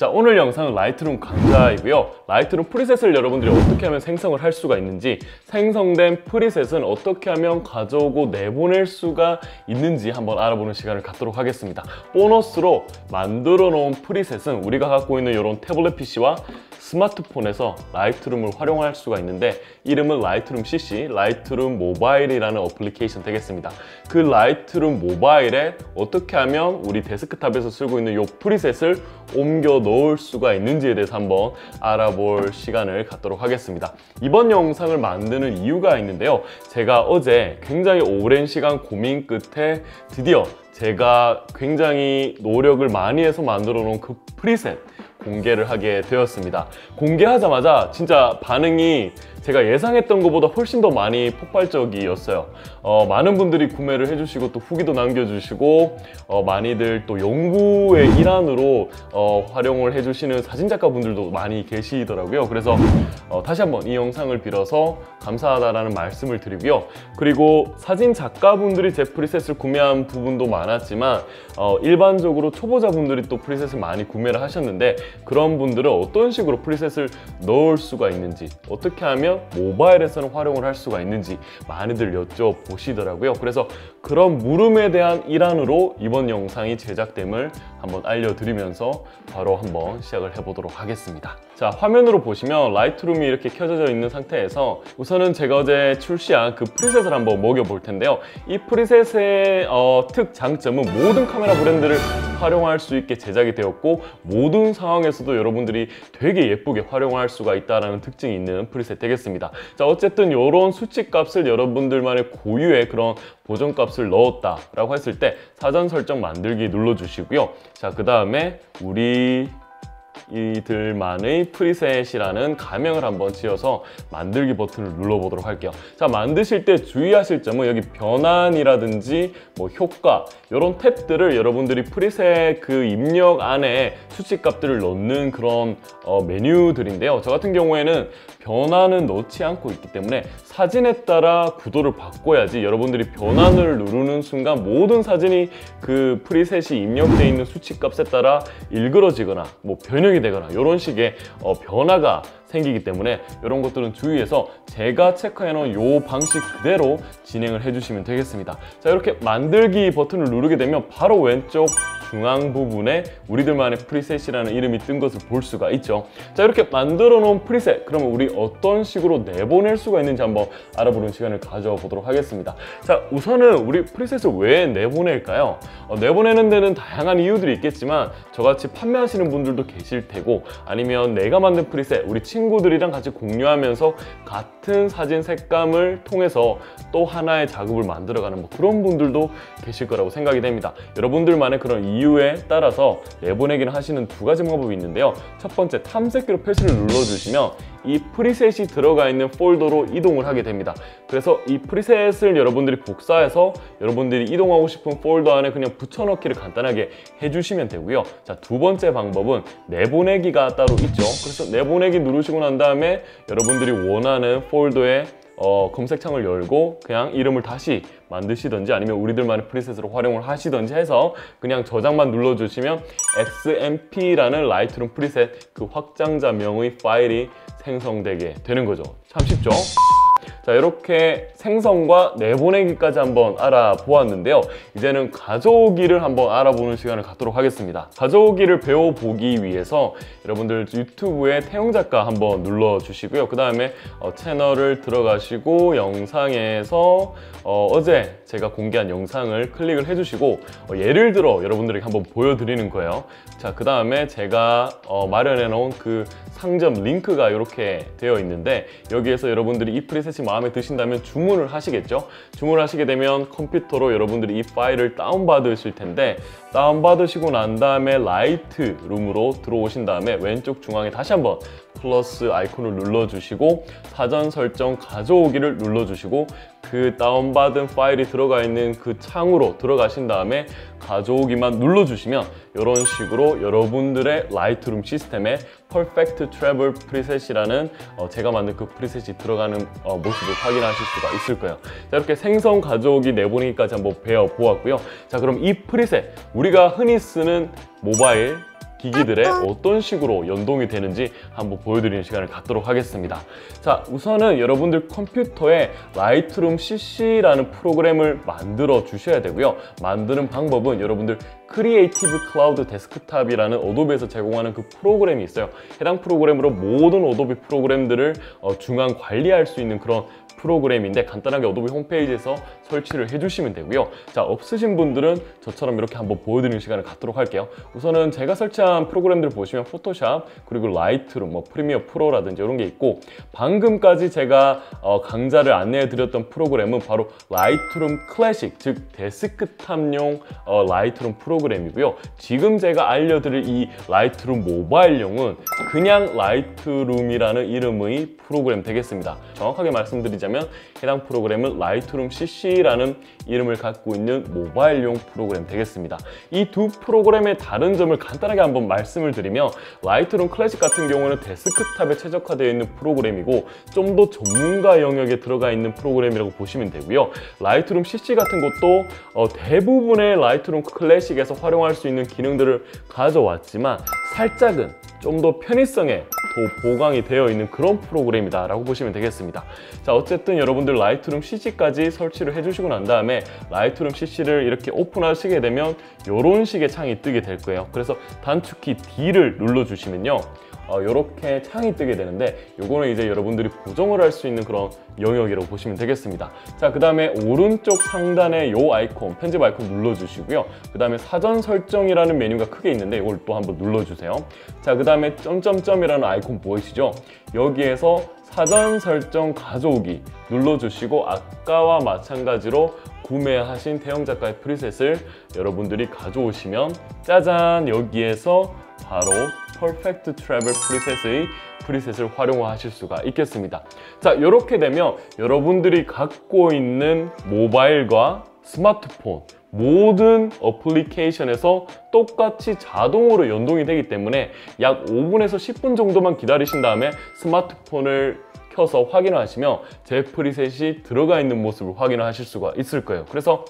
자 오늘 영상은 라이트룸 강좌이고요. 라이트룸 프리셋을 여러분들이 어떻게 하면 생성을 할 수가 있는지 생성된 프리셋은 어떻게 하면 가져오고 내보낼 수가 있는지 한번 알아보는 시간을 갖도록 하겠습니다. 보너스로 만들어 놓은 프리셋은 우리가 갖고 있는 이런 태블릿 PC와 스마트폰에서 라이트룸을 활용할 수가 있는데 이름은 라이트룸 CC, 라이트룸 모바일이라는 어플리케이션 되겠습니다. 그 라이트룸 모바일에 어떻게 하면 우리 데스크탑에서 쓰고 있는 이 프리셋을 옮겨 놓을 수가 있는지에 대해서 한번 알아볼 시간을 갖도록 하겠습니다. 이번 영상을 만드는 이유가 있는데요. 제가 어제 굉장히 오랜 시간 고민 끝에 드디어 제가 굉장히 노력을 많이 해서 만들어 놓은 그 프리셋 공개를 하게 되었습니다. 공개하자마자 진짜 반응이 제가 예상했던 것보다 훨씬 더 많이 폭발적이었어요. 어, 많은 분들이 구매를 해주시고 또 후기도 남겨주시고 어, 많이들 또 연구의 일환으로 어, 활용을 해주시는 사진작가 분들도 많이 계시더라고요. 그래서 어, 다시 한번 이 영상을 빌어서 감사하다라는 말씀을 드리고요. 그리고 사진작가 분들이 제 프리셋을 구매한 부분도 많았지만 어, 일반적으로 초보자분들이 또 프리셋을 많이 구매를 하셨는데 그런 분들은 어떤 식으로 프리셋을 넣을 수가 있는지 어떻게 하면 모바일에서는 활용을 할 수가 있는지 많이들 여쭤보시더라고요. 그래서 그런 물음에 대한 일환으로 이번 영상이 제작됨을 한번 알려드리면서 바로 한번 시작을 해보도록 하겠습니다. 자 화면으로 보시면 라이트룸이 이렇게 켜져 있는 상태에서 우선은 제가 어제 출시한 그 프리셋을 한번 먹여볼 텐데요. 이 프리셋의 어, 특 장점은 모든 카메라 브랜드를 활용할 수 있게 제작이 되었고 모든 상황에서도 여러분들이 되게 예쁘게 활용할 수가 있다는 특징이 있는 프리셋 되겠습니다. 자 어쨌든 이런 수치값을 여러분들만의 고유의 그런 보정값을 넣었다 라고 했을 때 사전 설정 만들기 눌러주시고요. 자, 그 다음에 우리 이들만의 프리셋이라는 가명을 한번 지어서 만들기 버튼을 눌러보도록 할게요. 자, 만드실 때 주의하실 점은 여기 변환이라든지 뭐 효과 이런 탭들을 여러분들이 프리셋 그 입력 안에 수치값들을 넣는 그런 어, 메뉴들인데요. 저 같은 경우에는 변환은 넣지 않고 있기 때문에 사진에 따라 구도를 바꿔야지 여러분들이 변환을 누르는 순간 모든 사진이 그 프리셋이 입력되어 있는 수치값에 따라 일그러지거나 뭐 변형 이 되거나 이런 식의 어, 변화가 생기기 때문에 이런 것들은 주의해서 제가 체크해 놓은 이 방식 그대로 진행을 해주시면 되겠습니다. 자 이렇게 만들기 버튼을 누르게 되면 바로 왼쪽 중앙 부분에 우리들만의 프리셋이라는 이름이 뜬 것을 볼 수가 있죠. 자 이렇게 만들어 놓은 프리셋 그러면 우리 어떤 식으로 내보낼 수가 있는지 한번 알아보는 시간을 가져보도록 하겠습니다. 자 우선은 우리 프리셋을 왜 내보낼까요? 어, 내보내는 데는 다양한 이유들이 있겠지만 저같이 판매하시는 분들도 계실 테고 아니면 내가 만든 프리셋 우리 친구들이랑 같이 공유하면서 같은 사진 색감을 통해서 또 하나의 작업을 만들어가는 뭐 그런 분들도 계실 거라고 생각이 됩니다. 여러분들만의 그런 이유 이유에 따라서 내보내기를 하시는 두 가지 방법이 있는데요. 첫 번째 탐색기로 표시를 눌러주시면 이 프리셋이 들어가 있는 폴더로 이동을 하게 됩니다. 그래서 이 프리셋을 여러분들이 복사해서 여러분들이 이동하고 싶은 폴더 안에 그냥 붙여넣기를 간단하게 해주시면 되고요. 자, 두 번째 방법은 내보내기가 따로 있죠. 그래서 내보내기 누르시고 난 다음에 여러분들이 원하는 폴더에 어, 검색창을 열고 그냥 이름을 다시 만드시든지 아니면 우리들만의 프리셋으로 활용을 하시든지 해서 그냥 저장만 눌러주시면 XMP라는 라이트룸 프리셋 그 확장자명의 파일이 생성되게 되는 거죠. 참 쉽죠? 자 이렇게 생성과 내보내기까지 한번 알아보았는데요. 이제는 가져오기를 한번 알아보는 시간을 갖도록 하겠습니다. 가져오기를 배워보기 위해서 여러분들 유튜브에 태용 작가 한번 눌러주시고요. 그 다음에 어, 채널을 들어가시고 영상에서 어, 제 제가 공개한 영상을 클릭을 해주시고 어, 예를 들어 여러분들에게 한번 보여드리는 거예요. 자 그 다음에 제가 어, 마련해 놓은 그 상점 링크가 이렇게 되어 있는데 여기에서 여러분들이 이 프리셋이 마음에 드신다면 주문을 하시겠죠? 주문을 하시게 되면 컴퓨터로 여러분들이 이 파일을 다운받으실 텐데 다운받으시고 난 다음에 라이트룸으로 들어오신 다음에 왼쪽 중앙에 다시 한번 플러스 아이콘을 눌러주시고 사전 설정 가져오기를 눌러주시고 그 다운받은 파일이 들어가 있는 그 창으로 들어가신 다음에 가져오기만 눌러주시면 이런 식으로 여러분들의 Lightroom 시스템에 Perfect Travel preset이라는 어, 제가 만든 그 preset이 들어가는 어, 모습을 확인하실 수가 있을 거예요. 자 이렇게 생성 가져오기 내보내기까지 한번 배워보았고요. 자 그럼 이 preset 우리가 흔히 쓰는 모바일 기기들에 어떤 식으로 연동이 되는지 한번 보여드리는 시간을 갖도록 하겠습니다. 자, 우선은 여러분들 컴퓨터에 Lightroom CC라는 프로그램을 만들어 주셔야 되고요. 만드는 방법은 여러분들 Creative Cloud Desktop이라는 Adobe에서 제공하는 그 프로그램이 있어요. 해당 프로그램으로 모든 Adobe 프로그램들을 어, 중앙 관리할 수 있는 그런 프로그램인데 간단하게 Adobe 홈페이지에서 설치를 해주시면 되고요. 자 없으신 분들은 저처럼 이렇게 한번 보여드리는 시간을 갖도록 할게요. 우선은 제가 설치한 프로그램들 보시면 Photoshop 그리고 Lightroom, 뭐 Premiere Pro라든지 이런 게 있고 방금까지 제가 어, 강좌를 안내해드렸던 프로그램은 바로 Lightroom Classic 즉 데스크탑용 어, Lightroom 프로그램이고요. 지금 제가 알려드릴 이 Lightroom 모바일용은 그냥 Lightroom이라는 이름의 프로그램 되겠습니다. 정확하게 말씀드리자면 해당 프로그램은 Lightroom CC라는 이름을 갖고 있는 모바일용 프로그램 되겠습니다. 이 두 프로그램의 다른 점을 간단하게 한번 말씀을 드리면 Lightroom Classic 같은 경우는 데스크탑에 최적화되어 있는 프로그램이고 좀 더 전문가 영역에 들어가 있는 프로그램이라고 보시면 되고요. Lightroom CC 같은 것도 어, 대부분의 Lightroom Classic에서 활용할 수 있는 기능들을 가져왔지만 살짝은 좀 더 편의성에 더 보강이 되어 있는 그런 프로그램이다 라고 보시면 되겠습니다. 자 어쨌든 여러분들 Lightroom CC까지 설치를 해주시고 난 다음에 Lightroom CC를 이렇게 오픈하시게 되면 이런 식의 창이 뜨게 될 거예요. 그래서 단축키 D를 눌러주시면요. 어, 이렇게 창이 뜨게 되는데 이거는 이제 여러분들이 보정을 할 수 있는 그런 영역이라고 보시면 되겠습니다. 자, 그 다음에 오른쪽 상단에 이 아이콘, 편집 아이콘 눌러주시고요. 그 다음에 사전 설정이라는 메뉴가 크게 있는데 이걸 또 한번 눌러주세요. 자, 그 다음에 점점점이라는 아이콘 보이시죠? 여기에서 사전 설정 가져오기 눌러주시고 아까와 마찬가지로 구매하신 태영 작가의 preset을 여러분들이 가져오시면 짜잔 여기에서 바로 Perfect Travel preset의 preset을 활용하실 수가 있겠습니다. 자, 이렇게 되면 여러분들이 갖고 있는 모바일과 스마트폰 모든 어플리케이션에서 똑같이 자동으로 연동이 되기 때문에 약 5분에서 10분 정도만 기다리신 다음에 스마트폰을 켜서 확인하시면 제 preset이 들어가 있는 모습을 확인하실 수가 있을 거예요. 그래서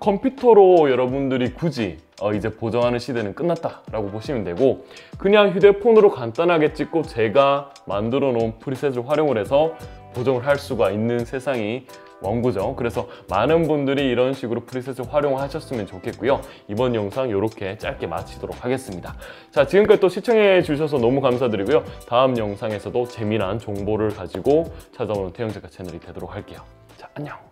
컴퓨터로 여러분들이 굳이 어, 이제 보정하는 시대는 끝났다라고 보시면 되고 그냥 휴대폰으로 간단하게 찍고 제가 만들어 놓은 preset을 활용을 해서 보정을 할 수가 있는 세상이 온 거죠. 그래서 많은 분들이 이런 식으로 preset을 활용하셨으면 좋겠고요. 이번 영상 이렇게 짧게 마치도록 하겠습니다. 자, 지금까지 또 시청해 주셔서 너무 감사드리고요. 다음 영상에서도 재미난 정보를 가지고 찾아오는 태영작가 채널이 되도록 할게요. 자, 안녕.